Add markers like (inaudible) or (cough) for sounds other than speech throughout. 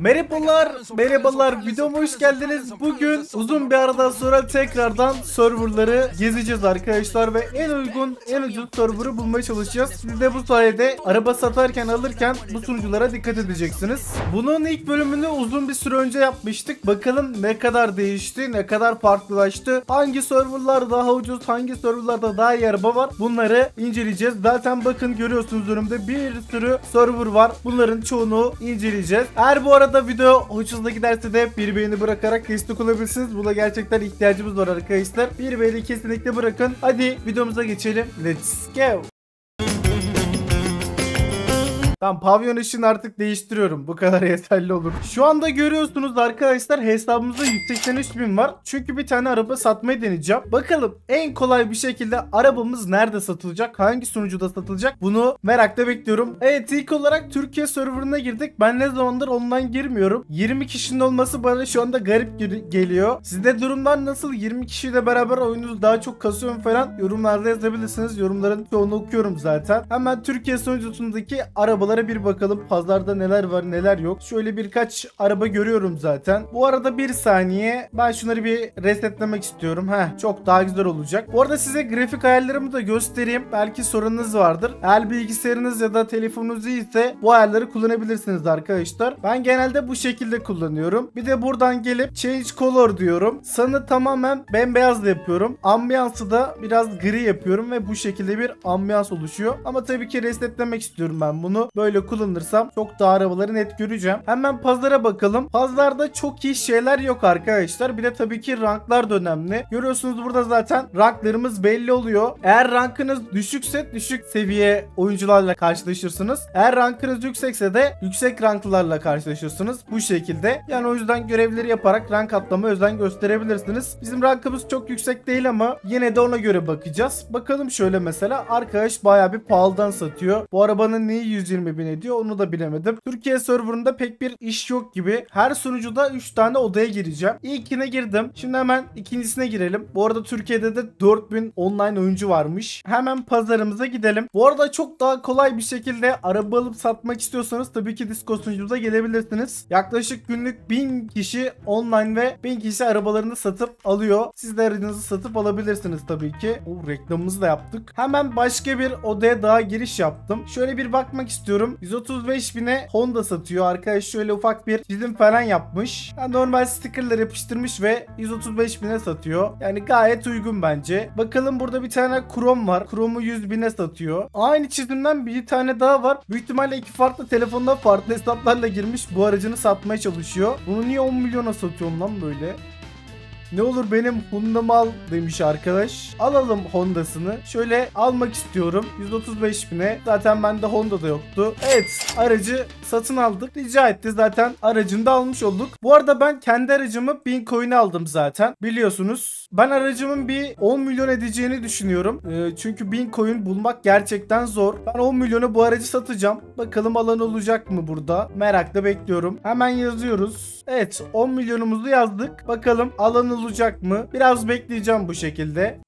Merhabalar, merhabalar. Videoma hoş geldiniz. Bugün uzun bir aradan sonra tekrardan serverları gezeceğiz arkadaşlar ve en uygun, en ucuz serverı bulmaya çalışacağız. Siz de bu sayede araba satarken alırken bu sunuculara dikkat edeceksiniz. Bunun ilk bölümünü uzun bir süre önce yapmıştık. Bakalım ne kadar değişti, ne kadar farklılaştı. Hangi serverlar daha ucuz, hangi serverlarda daha iyi araba var. Bunları inceleyeceğiz. Zaten bakın görüyorsunuz önümde bir sürü server var. Bunların çoğunu inceleyeceğiz. Eğer bu arada video hoşunuza giderse de bir beğeni bırakarak destek olabilirsiniz. Buna gerçekten ihtiyacımız var arkadaşlar. Bir beğeni kesinlikle bırakın. Hadi videomuza geçelim. Let's go. Tamam pavyon ışığını artık değiştiriyorum. Bu kadar (laughs) yeterli olur. Şu anda görüyorsunuz arkadaşlar hesabımızda 183 bin var. Çünkü bir tane araba satmayı deneyeceğim. Bakalım en kolay bir şekilde arabamız nerede satılacak? Hangi sunucuda satılacak? Bunu merakla bekliyorum. Evet ilk olarak Türkiye serverına girdik. Ben ne zamandır online girmiyorum. 20 kişinin olması bana şu anda garip gel- geliyor. Sizde durumlar nasıl? 20 kişiyle beraber oyununuz daha çok kasıyor mu falan? Yorumlarda yazabilirsiniz. Yorumların çoğunu okuyorum zaten. Hemen Türkiye sunucusundaki arabalara bir bakalım. Pazarda neler var neler yok. Şöyle birkaç araba görüyorum zaten. Bu arada bir saniye ben şunları bir resetlemek istiyorum. Heh çok daha güzel olacak. Bu arada size grafik ayarlarımı da göstereyim. Belki sorunuz vardır. Eğer bilgisayarınız ya da telefonunuz iyiyse bu ayarları kullanabilirsiniz arkadaşlar. Ben genelde bu şekilde kullanıyorum. Bir de buradan gelip change color diyorum. Sanı tamamen bembeyaz da yapıyorum. Ambiyansı da biraz gri yapıyorum ve bu şekilde bir ambiyans oluşuyor. Ama tabii ki resetlemek istiyorum ben bunu. Böyle kullanırsam çok daha arabaları net göreceğim. Hemen pazara bakalım. Pazarda çok iyi şeyler yok arkadaşlar. Bir de tabii ki ranklar da önemli. Görüyorsunuz burada zaten ranklarımız belli oluyor. Eğer rankınız düşükse düşük seviye oyuncularla karşılaşırsınız. Eğer rankınız yüksekse de yüksek ranklılarla karşılaşırsınız. Bu şekilde. Yani o yüzden görevleri yaparak rank atlama özen gösterebilirsiniz. Bizim rankımız çok yüksek değil ama yine de ona göre bakacağız. Bakalım şöyle mesela arkadaş bayağı bir pahalıdan satıyor. Bu arabanın neyi 120 bin ediyor onu da bilemedim. Türkiye serverında pek bir iş yok gibi. Her sunucuda 3 tane odaya gireceğim. İlkine girdim. Şimdi hemen ikincisine girelim. Bu arada Türkiye'de de 4000 online oyuncu varmış. Hemen pazarımıza gidelim. Bu arada çok daha kolay bir şekilde araba alıp satmak istiyorsanız tabii ki Discord sunucumuza gelebilirsiniz. Yaklaşık günlük 1000 kişi online ve 1000 kişi arabalarını satıp alıyor. Siz de aracınızı satıp alabilirsiniz tabii ki. O reklamımızı da yaptık. Hemen başka bir odaya daha giriş yaptım. Şöyle bir bakmak istiyorum. 135 bine Honda satıyor. Arkadaş şöyle ufak bir çizim falan yapmış. Yani normal stickerler yapıştırmış ve 135 bine satıyor. Yani gayet uygun bence. Bakalım burada bir tane Chrome var. Chrome'u 100 bine satıyor. Aynı çizimden bir tane daha var. Büyük ihtimalle iki farklı telefonda farklı hesaplarla girmiş bu aracını satmaya çalışıyor. Bunu niye 10 milyona satıyorsun lan böyle? Ne olur benim Honda'mı al demiş arkadaş. Alalım Honda'sını. Şöyle almak istiyorum. 135 bine. Zaten bende Honda'da yoktu. Evet aracı satın aldık. Rica etti zaten aracını da almış olduk. Bu arada ben kendi aracımı 1000 coin'e aldım zaten. Biliyorsunuz. Ben aracımın bir 10 milyon edeceğini düşünüyorum. Ee, çünkü 1000 coin bulmak gerçekten zor. Ben 10 milyona bu aracı satacağım. Bakalım alan olacak mı burada? Merakla bekliyorum. Hemen yazıyoruz. Evet 10 milyonumuzu yazdık. Bakalım alan olacak mı? Biraz bekleyeceğim bu şekilde.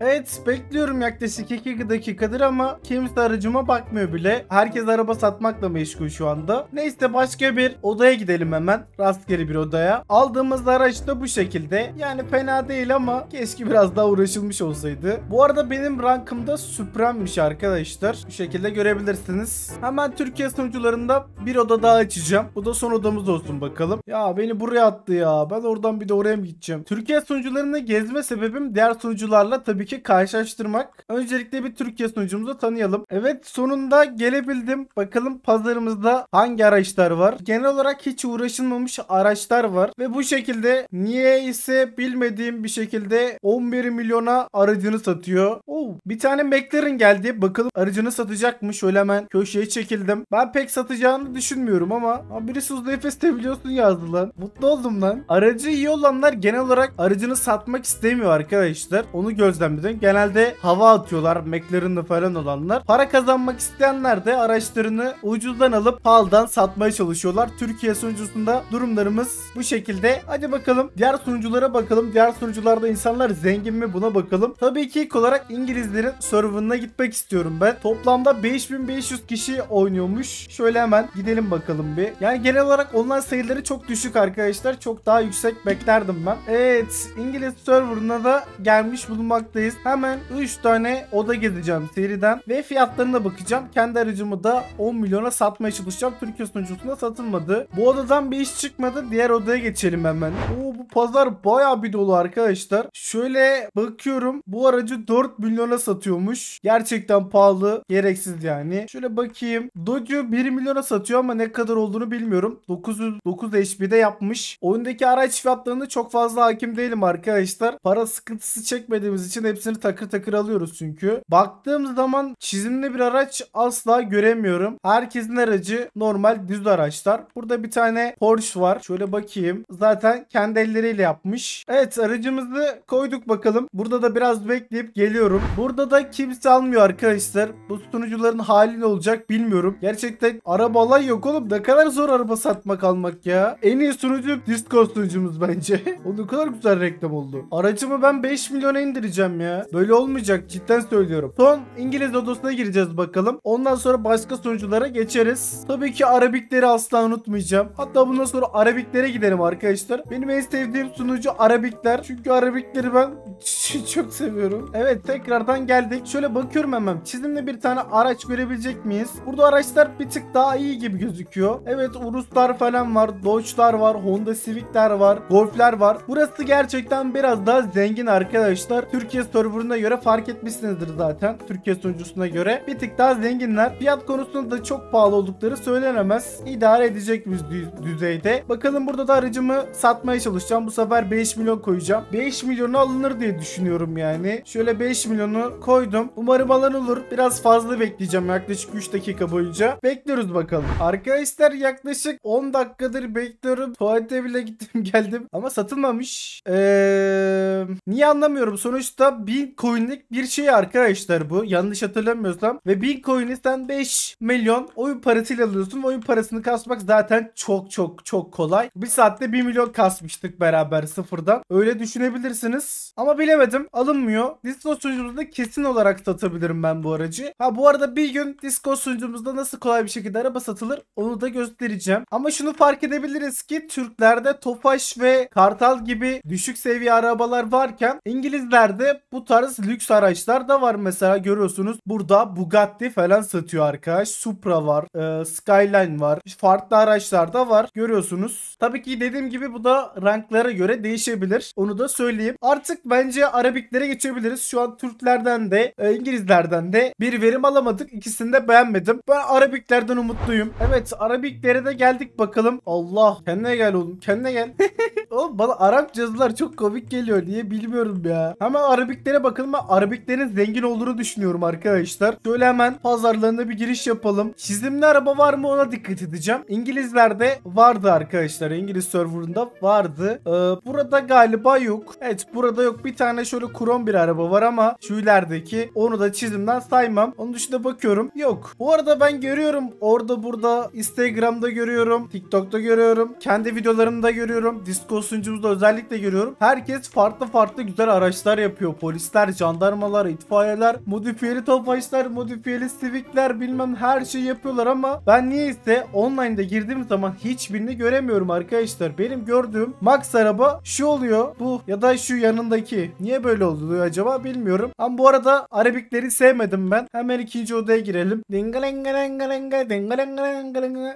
Evet bekliyorum yaklaşık 2 dakikadır ama kimse aracıma bakmıyor bile. Herkes araba satmakla meşgul şu anda. Neyse başka bir odaya gidelim hemen. Rastgele bir odaya. Aldığımız araç da bu şekilde. Yani fena değil ama keşke biraz daha uğraşılmış olsaydı. Bu arada benim rankımda Supreme'miş arkadaşlar. Bu şekilde görebilirsiniz. Hemen Türkiye sunucularında bir oda daha açacağım. Bu da son odamız olsun bakalım. Ya beni buraya attı ya. Ben oradan bir de oraya mı gideceğim? Türkiye sunucularını gezme sebebim diğer sunucularla tabii ki karşılaştırmak. Öncelikle bir Türkiye sunucumuzu tanıyalım. Evet sonunda gelebildim. Bakalım pazarımızda hangi araçlar var. Genel olarak hiç uğraşılmamış araçlar var. Ve bu şekilde niye ise bilmediğim bir şekilde 11 milyona aracını satıyor. Oo, bir tane McLaren geldi. Bakalım aracını satacak mı? Şöyle hemen köşeye çekildim. Ben pek satacağını düşünmüyorum ama Aa, birisi Efes'te biliyorsun yazdı lan. Mutlu oldum lan. Aracı iyi olanlar genel olarak aracını satmak istemiyor arkadaşlar. Onu gözlemledim beğenmedim. Genelde hava atıyorlar McLaren'lı falan olanlar. Para kazanmak isteyenler de araçlarını ucuzdan alıp pahalıdan satmaya çalışıyorlar. Türkiye sunucusunda durumlarımız bu şekilde. Hadi bakalım diğer sunuculara bakalım. Diğer sunucularda insanlar zengin mi buna bakalım. Tabii ki ilk olarak İngilizlerin serverına gitmek istiyorum ben. Toplamda 5500 kişi oynuyormuş. Şöyle hemen gidelim bakalım bir. Yani genel olarak online sayıları çok düşük arkadaşlar. Çok daha yüksek beklerdim ben. Evet İngiliz serverına da gelmiş bulunmaktayız. Hemen 3 tane oda gezeceğim seriden ve fiyatlarına bakacağım. Kendi aracımı da 10 milyona satmaya çalışacağım. Türkiye sunucusunda satılmadı. Bu odadan bir iş çıkmadı. Diğer odaya geçelim hemen. Oo bu pazar baya bir dolu arkadaşlar. Şöyle bakıyorum. Bu aracı 4 milyona satıyormuş. Gerçekten pahalı. Gereksiz yani. Şöyle bakayım. Dodge'u 1 milyona satıyor ama ne kadar olduğunu bilmiyorum. 909 HP'de yapmış. Oyundaki araç fiyatlarını çok fazla hakim değilim arkadaşlar. Para sıkıntısı çekmediğimiz için hepsini takır takır alıyoruz çünkü. Baktığım zaman çizimli bir araç asla göremiyorum. Herkesin aracı normal düz araçlar. Burada bir tane Porsche var. Şöyle bakayım. Zaten kendi elleriyle yapmış. Evet aracımızı koyduk bakalım. Burada da biraz bekleyip geliyorum. Burada da kimse almıyor arkadaşlar. Bu sunucuların hali ne olacak bilmiyorum. Gerçekten araba alay yok oğlum. Ne kadar zor araba satmak almak ya. En iyi sunucu Discord sunucumuz bence. (laughs) o ne kadar güzel reklam oldu. Aracımı ben 5 milyona indireceğim ya. Böyle olmayacak cidden söylüyorum. Son İngiliz odasına gireceğiz bakalım. Ondan sonra başka sunuculara geçeriz. Tabii ki Arabikleri asla unutmayacağım. Hatta bundan sonra Arabiklere gidelim arkadaşlar. Benim en sevdiğim sunucu Arabikler. Çünkü Arabikleri ben (laughs) çok seviyorum. Evet tekrardan geldik. Şöyle bakıyorum hemen. Çizimde bir tane araç görebilecek miyiz? Burada araçlar bir tık daha iyi gibi gözüküyor. Evet Uruslar falan var. Dodge'lar var. Honda Civic'ler var. Golf'ler var. Burası gerçekten biraz daha zengin arkadaşlar. Türkiye serverına göre fark etmişsinizdir zaten. Türkiye sunucusuna göre. Bir tık daha zenginler. Fiyat konusunda da çok pahalı oldukları söylenemez. İdare edecek bir dü- düzeyde. Bakalım burada da aracımı satmaya çalışacağım. Bu sefer 5 milyon koyacağım. 5 milyonu alınır diye düşünüyorum yani. Şöyle 5 milyonu koydum. Umarım alan olur. Biraz fazla bekleyeceğim yaklaşık 3 dakika boyunca. Bekliyoruz bakalım. Arkadaşlar yaklaşık 10 dakikadır bekliyorum. Tuvalete bile gittim (laughs) geldim. Ama satılmamış. Eee niye anlamıyorum. Sonuçta 1000 coin'lik bir şey arkadaşlar bu. Yanlış hatırlamıyorsam. Ve 1000 coin'i sen 5 milyon oyun parasıyla alıyorsun. Oyun parasını kasmak zaten çok çok çok kolay. Bir saatte 1 milyon kasmıştık beraber sıfırdan. Öyle düşünebilirsiniz. Ama bilemedim. Alınmıyor. Discord sunucumuzda kesin olarak satabilirim ben bu aracı. Ha bu arada bir gün Discord sunucumuzda nasıl kolay bir şekilde araba satılır onu da göstereceğim. Ama şunu fark edebiliriz ki Türklerde Tofaş ve Kartal gibi düşük seviye arabalar varken İngilizlerde bu tarz lüks araçlar da var. Mesela görüyorsunuz burada Bugatti falan satıyor arkadaş. Supra var. e, Skyline var. Farklı araçlar da var. Görüyorsunuz. Tabii ki dediğim gibi bu da ranklara göre değişebilir. Onu da söyleyeyim. Artık bence Arabiklere geçebiliriz. Şu an Türklerden de e, İngilizlerden de bir verim alamadık. İkisini de beğenmedim. Ben Arabiklerden umutluyum. Evet Arabiklere de geldik bakalım. Allah kendine gel oğlum kendine gel. (laughs) oğlum bana Arap yazılar çok komik geliyor. Niye bilmiyorum ya. Hemen Arabiklere bakalım. Ben Arabiklerin zengin olduğunu düşünüyorum arkadaşlar. Şöyle hemen pazarlarına bir giriş yapalım. Çizimli araba var mı ona dikkat edeceğim. İngilizlerde vardı arkadaşlar. İngiliz serverında vardı. Ee, burada galiba yok. Evet burada yok. Bir tane şöyle krom bir araba var ama şu ilerideki onu da çizimden saymam. Onun dışında bakıyorum. Yok. Bu arada ben görüyorum. Orada burada Instagram'da görüyorum. TikTok'ta görüyorum. Kendi videolarımda görüyorum. Discord sunucumuzda özellikle görüyorum. Herkes farklı farklı güzel araçlar yapıyor. Polisler, jandarmalar, itfaiyeler, modifiyeli tofaşlar, modifiyeli civikler bilmem her şeyi yapıyorlar ama ben niyeyse online'da girdiğim zaman hiçbirini göremiyorum arkadaşlar. Benim gördüğüm max araba şu oluyor. Bu ya da şu yanındaki. Niye böyle oluyor acaba bilmiyorum. Ama bu arada Arabikleri sevmedim ben. Hemen ikinci odaya girelim.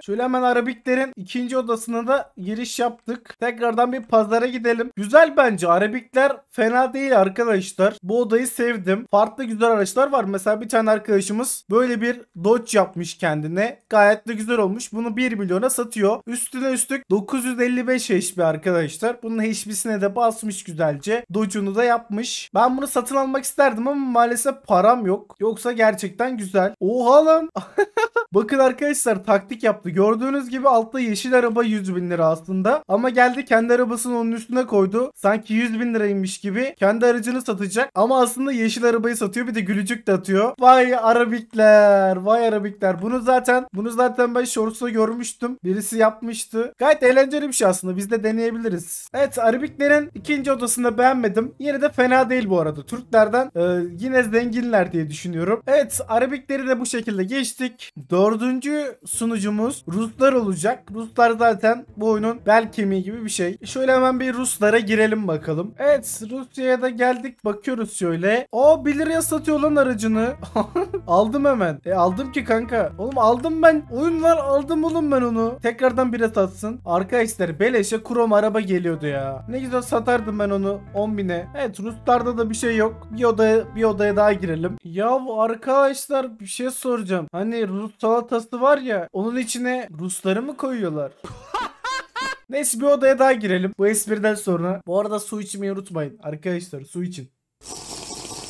Şöyle hemen Arabiklerin ikinci odasına da giriş yaptık. Tekrardan bir pazara gidelim. Güzel bence. Arabikler fena değil arkadaşlar. Bu odayı sevdim. Farklı güzel araçlar var. Mesela bir tane arkadaşımız böyle bir Dodge yapmış kendine. Gayet de güzel olmuş. Bunu 1 milyona satıyor. Üstüne üstlük 955 HP arkadaşlar. Bunun HP'sine de basmış güzelce. Dodge'unu da yapmış. Ben bunu satın almak isterdim ama maalesef param yok. Yoksa gerçekten güzel. Oha lan. (laughs) Bakın arkadaşlar taktik yaptı. Gördüğünüz gibi altta yeşil araba 100 bin lira aslında. Ama geldi kendi arabasını onun üstüne koydu. Sanki 100 bin liraymış gibi kendi aracını satacak. Ama aslında yeşil arabayı satıyor bir de gülücük de atıyor. Vay arabikler vay arabikler. Bunu zaten bunu zaten ben shorts'ta görmüştüm. Birisi yapmıştı. Gayet eğlenceli bir şey aslında. Biz de deneyebiliriz. Evet arabiklerin ikinci odasını beğenmedim. Yine de fena değil bu arada. Türklerden e, yine zenginler diye düşünüyorum. Evet arabikleri de bu şekilde geçtik. Dördüncü sunucumuz Ruslar olacak. Ruslar zaten bu oyunun bel kemiği gibi bir şey. Şöyle hemen bir Ruslara girelim bakalım. Evet Rusya'ya da geldik. Bakıyoruz şöyle. O 1 liraya satıyor lan aracını. (laughs) aldım hemen. E aldım ki kanka. Oğlum aldım ben. Oyun var aldım oğlum ben onu. Tekrardan bire satsın. Arkadaşlar beleşe krom araba geliyordu ya. Ne güzel satardım ben onu 10 bine. Evet Ruslarda da bir şey yok. Bir odaya, bir odaya daha girelim. Ya arkadaşlar bir şey soracağım. Hani Rus salatası var ya onun içine Rusları mı koyuyorlar? (laughs) Neyse bir odaya daha girelim. Bu espriden sonra. Bu arada su içmeyi unutmayın. Arkadaşlar su için.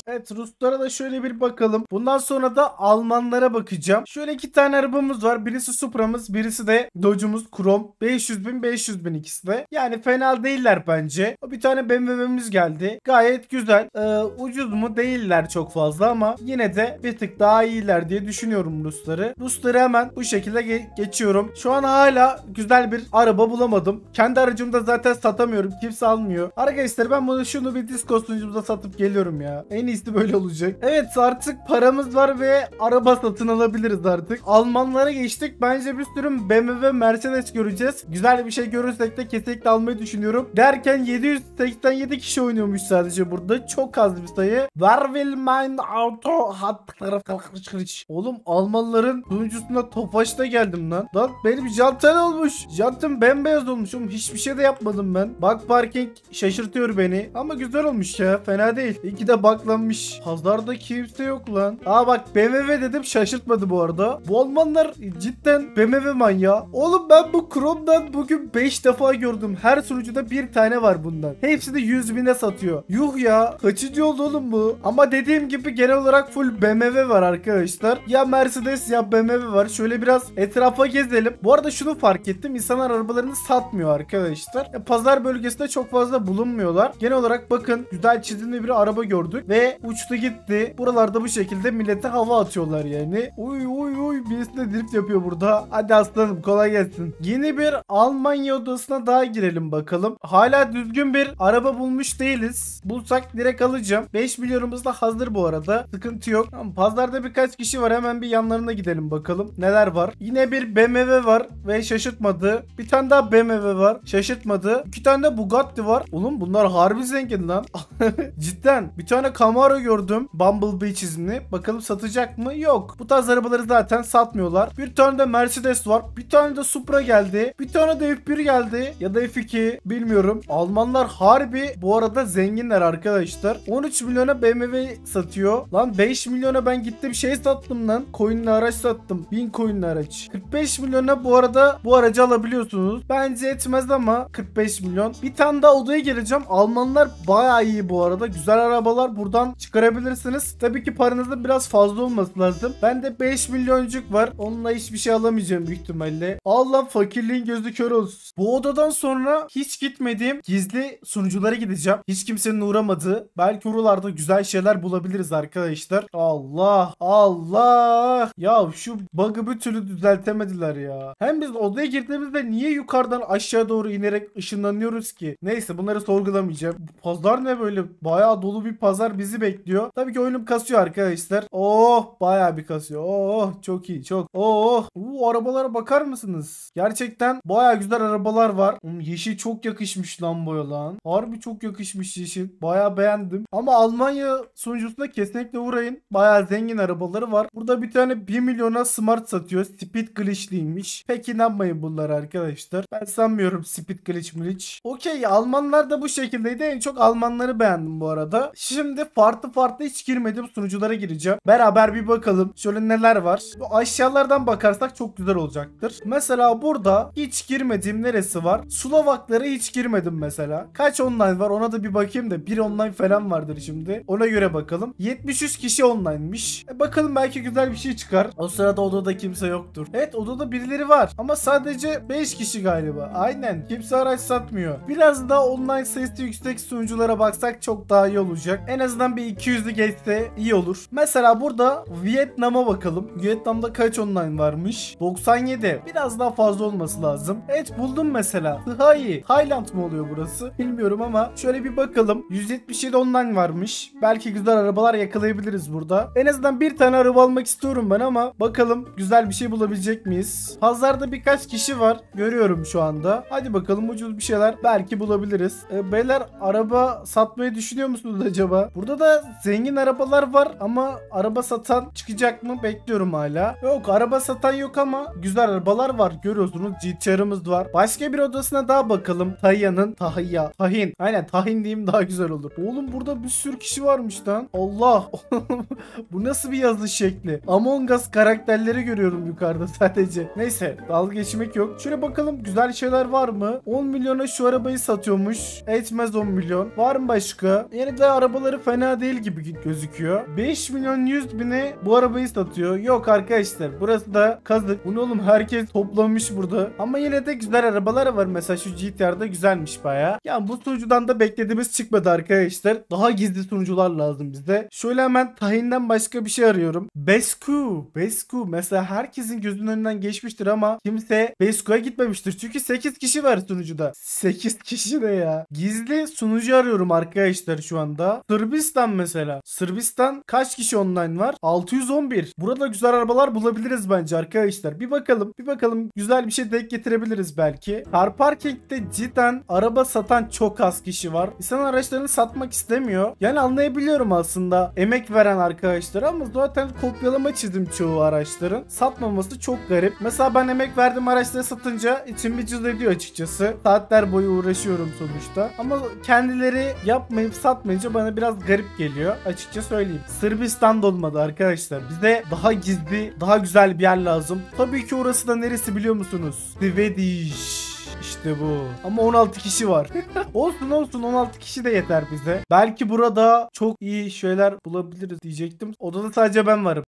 Evet Ruslara da şöyle bir bakalım. Bundan sonra da Almanlara bakacağım. Şöyle iki tane arabamız var. Birisi Supra'mız, birisi de Dodge'umuz Krom. 500 bin, 500 bin ikisi de. Yani fena değiller bence. Bir tane BMW'miz geldi. Gayet güzel. Ee, ucuz mu? Değiller çok fazla ama yine de bir tık daha iyiler diye düşünüyorum Rusları. Rusları hemen bu şekilde ge- geçiyorum. Şu an hala güzel bir araba bulamadım. Kendi aracımda zaten satamıyorum. Kimse almıyor. Arkadaşlar ben bunu şunu bir disco sunucumuza satıp geliyorum ya. En iyisi böyle olacak. Evet artık paramız var ve araba satın alabiliriz artık. Almanlara geçtik. Bence bir sürü BMW Mercedes göreceğiz. Güzel bir şey görürsek de kesinlikle almayı düşünüyorum. Derken 787 kişi oynuyormuş sadece burada. Çok az bir sayı. Wer will mein Auto hat Oğlum Almanların sunucusuna Tofaş'ta geldim lan. Lan benim jantan olmuş. Jantım bembeyaz olmuş. Oğlum hiçbir şey de yapmadım ben. Bug parking şaşırtıyor beni. Ama güzel olmuş ya. Fena değil. İki de baklanmış. Pazarda kimse yok lan. Aa bak BMW dedim şaşırtmadı bu arada. Bu Almanlar cidden BMW manyağı. Oğlum ben bu Chrome'dan bugün 5 defa gördüm. Her sunucuda bir tane var bundan. Hepsi de 100 bine satıyor. Yuh ya. Kaçıncı oldu oğlum bu? Ama dediğim gibi genel olarak full BMW var arkadaşlar. Ya Mercedes ya BMW var. Şöyle biraz etrafa gezelim. Bu arada şunu fark ettim. İnsanlar arabalarını satmıyor arkadaşlar. Ya, pazar bölgesinde çok fazla bulunmuyorlar. Genel olarak bakın güzel çizimli bir araba gördük ve uçtu gitti. Buralarda bu şekilde millete hava atıyorlar yani. Uy uy uy birisi de drift yapıyor burada. Hadi aslanım kolay gelsin. Yeni bir Almanya odasına daha girelim bakalım. Hala düzgün bir araba bulmuş değiliz. Bulsak direkt alacağım. 5 milyonumuz da hazır bu arada. Sıkıntı yok. Pazarda birkaç kişi var. Hemen bir yanlarına gidelim bakalım. Neler var? Yine bir BMW var ve şaşırtmadı. Bir tane daha BMW var. Şaşırtmadı. İki tane de Bugatti var. Oğlum bunlar harbi zengin lan. (laughs) Cidden. Bir tane Camaro gördüm. Bumblebee çizimli. Bakalım satacak mı? Yok. Bu tarz arabaları zaten satmıyorlar. Bir tane de Mercedes var. Bir tane de Supra geldi. Bir tane de F1 geldi. Ya da F2. Bilmiyorum. Almanlar harbi bu arada zenginler arkadaşlar. 13 milyona BMW satıyor. Lan 5 milyona ben gittim şey sattım lan. Coin'li araç sattım. 1000 coin'li araç. 45 milyona bu arada bu aracı alabiliyorsunuz. Bence etmez ama 45 milyon. Bir tane daha odaya geleceğim. Almanlar bayağı iyi bu arada. Güzel arabalar buradan çıkarabilirsiniz. Tabii ki paranızın biraz fazla olması lazım. Bende 5 milyoncuk var. Onunla hiçbir şey alamayacağım büyük ihtimalle. Allah fakirliğin gözü kör olsun. Bu odadan sonra hiç gitmediğim gizli sunuculara gideceğim. Hiç kimsenin uğramadığı. Belki oralarda güzel şeyler bulabiliriz arkadaşlar. Allah Allah. Ya şu bug'ı bir türlü düzeltemediler ya. Hem biz odaya girdiğimizde niye yukarıdan aşağı doğru inerek ışınlanıyoruz ki? Neyse bunları sorgulamayacağım. Pazar ne böyle? Bayağı dolu bir pazar bizi bekliyor. Tabii ki oyunum kasıyor arkadaşlar. Oh bayağı bir kasıyor. Oh çok iyi çok. Oh. Uuu arabalara bakar mısınız? Gerçekten bayağı güzel arabalar var. Hmm, yeşil çok yakışmış lan boya lan. Harbi çok yakışmış yeşil. Bayağı beğendim. Ama Almanya sunucusuna kesinlikle uğrayın. Bayağı zengin arabaları var. Burada bir tane 1 milyona smart satıyor. Speed glitchliymiş. Pek inanmayın bunlar arkadaşlar. Ben sanmıyorum speed glitch glitch. Okey Almanlar da bu şekildeydi. En çok Almanları beğendim bu arada. Şimdi farklı farklı farklı hiç girmediğim sunuculara gireceğim. Beraber bir bakalım. Şöyle neler var. Bu aşağılardan bakarsak çok güzel olacaktır. Mesela burada hiç girmediğim neresi var? Slovaklara hiç girmedim mesela. Kaç online var ona da bir bakayım da. Bir online falan vardır şimdi. Ona göre bakalım. 73 kişi online'mış. E bakalım belki güzel bir şey çıkar. O sırada odada kimse yoktur. Evet odada birileri var. Ama sadece 5 kişi galiba. Aynen. Kimse araç satmıyor. Biraz daha online sayısı yüksek sunuculara baksak çok daha iyi olacak. En azından bir 200'lü geçse iyi olur. Mesela burada Vietnam'a bakalım. Vietnam'da kaç online varmış? 97. Biraz daha fazla olması lazım. Evet buldum mesela. Daha iyi. Highland mı oluyor burası? Bilmiyorum ama şöyle bir bakalım. 177 online varmış. Belki güzel arabalar yakalayabiliriz burada. En azından bir tane araba almak istiyorum ben ama bakalım güzel bir şey bulabilecek miyiz? Pazarda birkaç kişi var. Görüyorum şu anda. Hadi bakalım ucuz bir şeyler belki bulabiliriz. E, beyler araba satmayı düşünüyor musunuz acaba? Burada da zengin arabalar var ama araba satan çıkacak mı bekliyorum hala. Yok araba satan yok ama güzel arabalar var. Görüyorsunuz GTR'ımız var. Başka bir odasına daha bakalım. Tahya'nın Tahya. Tahin. Aynen tahin diyeyim daha güzel olur. Oğlum burada bir sürü kişi varmış lan. Allah. (laughs) Bu nasıl bir yazı şekli? Among Us karakterleri görüyorum yukarıda (laughs) sadece. Neyse dalga geçmek yok. Şöyle bakalım güzel şeyler var mı? 10 milyona şu arabayı satıyormuş. Etmez 10 milyon. Var mı başka? Yine de arabaları fena değil gibi gözüküyor. 5 milyon 100 bine bu arabayı satıyor. Yok arkadaşlar burası da kazık. Bu ne oğlum herkes toplamış burada. Ama yine de güzel arabalar var. Mesela şu GTR'da güzelmiş baya. Yani bu sunucudan da beklediğimiz çıkmadı arkadaşlar. Daha gizli sunucular lazım bize. Şöyle hemen tahinden başka bir şey arıyorum. Besku. Besku. Mesela herkesin gözünün önünden geçmiştir ama kimse Besku'ya gitmemiştir. Çünkü 8 kişi var sunucuda. 8 kişi de ya. Gizli sunucu arıyorum arkadaşlar şu anda. Sırbistan mesela. Sırbistan kaç kişi online var? 611. Burada güzel arabalar bulabiliriz bence arkadaşlar. Bir bakalım. Bir bakalım güzel bir şey denk getirebiliriz belki. Car Parking'de cidden araba satan çok az kişi var. İnsan araçlarını satmak istemiyor. Yani anlayabiliyorum aslında emek veren arkadaşlar ama zaten kopyalama çizdim çoğu araçların. Satmaması çok garip. Mesela ben emek verdiğim araçları satınca içim bir cız ediyor açıkçası. Saatler boyu uğraşıyorum sonuçta. Ama kendileri yapmayıp satmayınca bana biraz garip geliyor. Açıkça söyleyeyim. Sırbistan'da olmadı arkadaşlar. Bize daha gizli, daha güzel bir yer lazım. Tabii ki orası da neresi biliyor musunuz? Swedish. İşte bu. Ama 16 kişi var. (laughs) olsun olsun 16 kişi de yeter bize. Belki burada çok iyi şeyler bulabiliriz diyecektim. Odada sadece ben varım.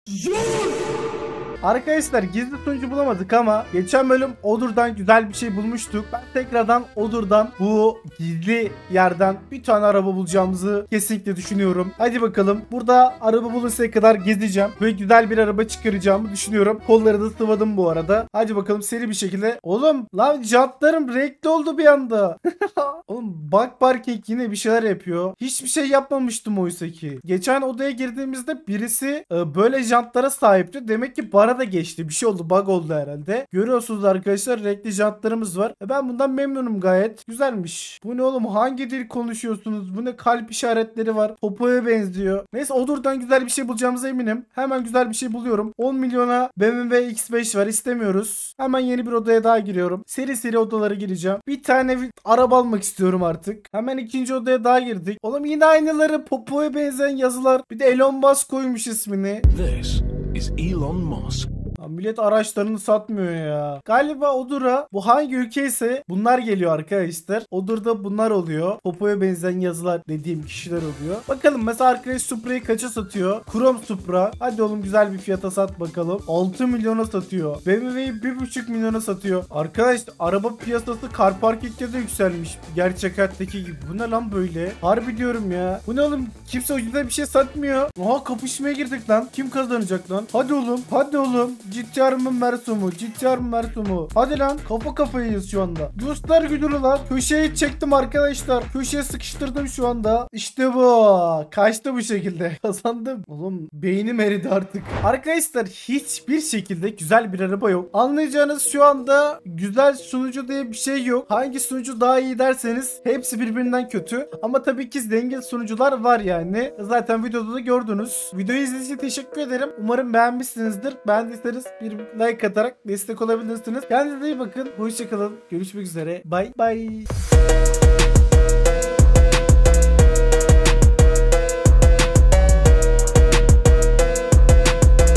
Arkadaşlar gizli sunucu bulamadık ama geçen bölüm Odur'dan güzel bir şey bulmuştuk. Ben tekrardan Odur'dan bu gizli yerden bir tane araba bulacağımızı kesinlikle düşünüyorum. Hadi bakalım. Burada araba bulunsaya kadar gezeceğim ve güzel bir araba çıkaracağımı düşünüyorum. Kolları da sıvadım bu arada. Hadi bakalım seri bir şekilde. Oğlum lan jantlarım renkli oldu bir anda. (laughs) Oğlum bak parking yine bir şeyler yapıyor. Hiçbir şey yapmamıştım oysa ki. Geçen odaya girdiğimizde birisi e, böyle jantlara sahipti. Demek ki bara da geçti. Bir şey oldu. Bug oldu herhalde. Görüyorsunuz arkadaşlar renkli jantlarımız var. E, ben bundan memnunum gayet. Güzelmiş. Bu ne oğlum? Hangi dil konuşuyorsunuz? Bu ne kalp işaretleri var. Popoya benziyor. Neyse Odur'dan güzel bir şey bulacağımıza eminim. Hemen güzel bir şey buluyorum. 10 milyona BMW X5 var. istemiyoruz. Hemen yeni bir odaya daha giriyorum. Seri seri odalara gireceğim. Bir tane bir araba almak istiyorum artık. Hemen ikinci odaya daha girdik. Oğlum yine aynıları. Popoya benzeyen yazılar. Bir de Elon Musk koymuş ismini. This is Elon Musk. Ya millet araçlarını satmıyor ya. Galiba Odur'a bu hangi ülke ise bunlar geliyor arkadaşlar. Odur'da bunlar oluyor. Popo'ya benzeyen yazılar dediğim kişiler oluyor. Bakalım mesela arkadaş Supra'yı kaça satıyor? Chrome Supra. Hadi oğlum güzel bir fiyata sat bakalım. 6 milyona satıyor. BMW'yi 1,5 milyona satıyor. Arkadaş araba piyasası car parking'de de yükselmiş. Gerçek hayattaki gibi. Bu ne lan böyle? Harbi diyorum ya. Bu ne oğlum? Kimse ucuza bir şey satmıyor. Aha kapışmaya girdik lan. Kim kazanacak lan? Hadi oğlum. Hadi oğlum. GTR mı Mersu mu? GTR mı Mersu? Hadi lan kafa kafayız şu anda. Göster güdürü lan. Köşeyi çektim arkadaşlar. Köşeye sıkıştırdım şu anda. İşte bu. Kaçtı bu şekilde. (laughs) Kazandım. Oğlum beynim eridi artık. Arkadaşlar hiçbir şekilde güzel bir araba yok. Anlayacağınız şu anda güzel sunucu diye bir şey yok. Hangi sunucu daha iyi derseniz hepsi birbirinden kötü. Ama tabii ki zengin sunucular var yani. Zaten videoda da gördünüz. Videoyu izlediğiniz için teşekkür ederim. Umarım beğenmişsinizdir. Beğendiyseniz bir like atarak destek olabilirsiniz. Kendinize iyi bakın. Hoşçakalın. Görüşmek üzere. Bye bye.